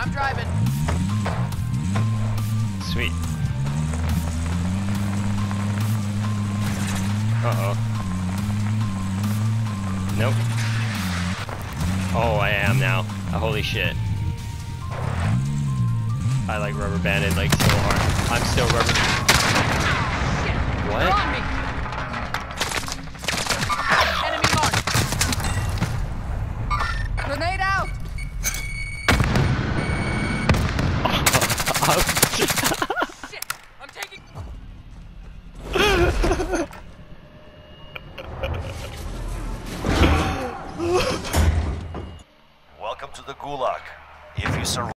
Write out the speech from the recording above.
I'm driving. Sweet. Uh-oh. Nope. Oh, I am now. Oh, holy shit. I like rubber banded like so hard. I'm still rubber Shit, I'm taking. Welcome to the Gulag. If you surrender.